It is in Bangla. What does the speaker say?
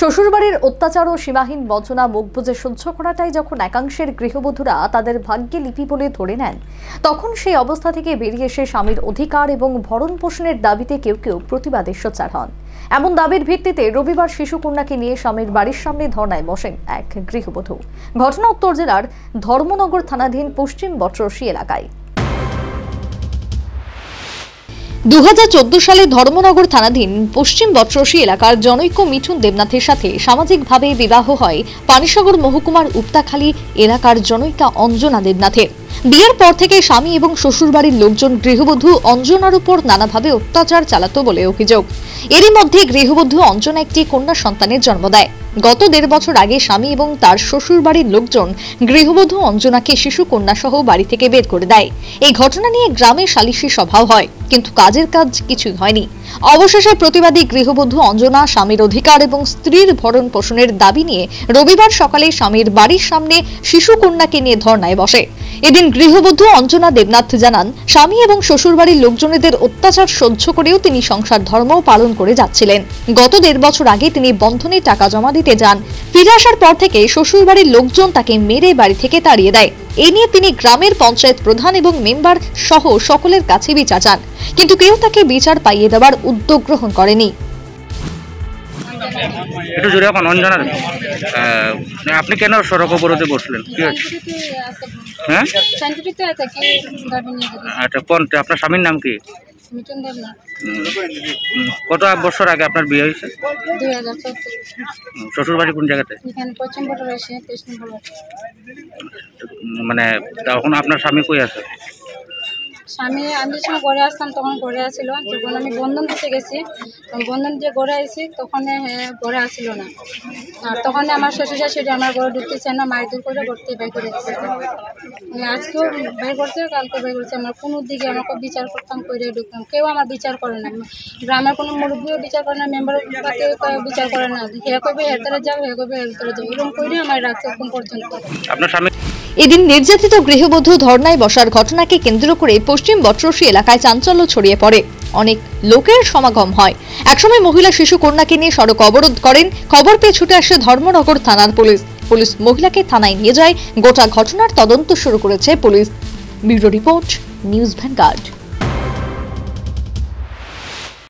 শ্বশুরবাড়ির অত্যাচার ও সীমাহীন বঞ্চনা, মুখ বুজে সহ্য করাটাই যখন একাংশের গৃহবধূরা তাদের ভাগ্যে লিপি বলে ধরে নেন, তখন সেই অবস্থা থেকে বেরিয়ে এসে স্বামীর অধিকার এবং ভরণ পোষণের দাবিতে কেউ কেউ প্রতিবাদে সোচ্চার হন। এমন দাবির ভিত্তিতে রবিবার শিশুকন্যাকে নিয়ে স্বামীর বাড়ির সামনে ধর্নায় বসেন এক গৃহবধূ। ঘটনা উত্তর জেলার ধর্মনগর থানাধীন পশ্চিম বটরশি এলাকায়। দু হাজার চোদ্দ সালে ধর্মনগর থানাধীন পশ্চিম বটরশি এলাকার জনৈক মিঠুন দেবনাথের সাথে সামাজিকভাবে বিবাহ হয় পানিসাগর মহকুমার উপ্তাখালী এলাকার জনৈকা অঞ্জনা দেবনাথের। বিয়ের পর থেকে স্বামী এবং শ্বশুরবাড়ির লোকজন গৃহবধূ অঞ্জনার উপর নানাভাবে অত্যাচার চালাতো বলে অভিযোগ। এরই মধ্যে গৃহবধূ অঞ্জনা একটি কন্যা সন্তানের জন্ম দেয়। গত দেড় বছর আগে স্বামী এবং তার শ্বশুরবাড়ির লোকজন গৃহবধূ অঞ্জনাকে শিশু কন্যা সহ বাড়ি থেকে বের করে দেয়। এই ঘটনা নিয়ে গ্রামে সালিশি সভাও হয়, কিন্তু কাজের কাজ কিছুই হয়নি। অবশেষে প্রতিবাদী গৃহবধূ অঞ্জনা স্বামীর অধিকার এবং স্ত্রীর ভরণ পোষণের দাবি নিয়ে রবিবার সকালে স্বামীর বাড়ির সামনে শিশু কন্যাকে নিয়ে ধর্নায় বসে। এদিন গৃহবধূ অঞ্জনা দেবনাথ জানান, স্বামী এবং শ্বশুর শ্বশুরবাড়ির লোকজনেদের অত্যাচার সহ্য করেও তিনি সংসার ধর্ম পালন করে যাচ্ছিলেন। গত দেড় বছর আগে তিনি বন্ধনে টাকা জমা দিতে যান। ফিরে আসার পর থেকে শ্বশুরবাড়ির লোকজন তাকে মেরে বাড়ি থেকে তাড়িয়ে দেয়। এ নিয়ে তিনি গ্রামের পঞ্চায়েত প্রধান এবং মেম্বার সহ সকলের কাছে বিচার চান। কিন্তু কেউ তাকে বিচার পাইয়ে দেওয়ার উদ্যোগ গ্রহণ করেনি। একটু জোরে এখন অঞ্জনা দেব। আপনি কেন সড়ক অবরোধে বসলেন? কি হয়েছে? হ্যাঁ? আচ্ছা কোন আপনার স্বামীর নাম কি? কত বছর আগে আপনার বিয়ে হয়েছে? শ্বশুর বাড়ি কোন জায়গাতে? মানে তখন আপনার স্বামী কই আছে? স্বামী, আমি যে সময় ঘরে আসতাম তখন ঘরে আসছিল যখন আমি বন্ধন দিতে গেছি বন্ধন দিয়ে ঘরে আইছি, তখন ঘরে আসছিল না। আর তখন আমার শ্বশুর শাশুড়ি আমার ঘরে ঢুকতেছে না, মায়ের দূর করে ঘরতে বের করে দিচ্ছে আজকেও বের করছে কালকে বের করছে। আমার কোনো দিকে আমাকে বিচার করতাম করে ঢুকতাম। কেউ আমার বিচার করে না। গ্রামের কোনো মুরব্বীও বিচার করে না মেম্বারও বিচার করে না। হে কবে হেতারে যাও হে কবে হেতারে যাও এরকম করে আমার রাখছে এখন পর্যন্ত। আপনার স্বামী এদিন নির্যাতিত গৃহবধূ ধর্নায় বসার ঘটনাকে কেন্দ্র করে পশ্চিম বটরশি এলাকায় চাঞ্চল্য ছড়িয়ে পড়ে। অনেক লোকের সমাগম হয়। একসময় মহিলা শিশু কন্যাকে নিয়ে সড়ক অবরোধ করেন। খবর পেয়ে ছুটে আসে ধর্মনগর থানার পুলিশ। পুলিশ মহিলাকে থানায় নিয়ে যায়। গোটা ঘটনার তদন্ত শুরু করেছে police. Bureau report, news vanguard.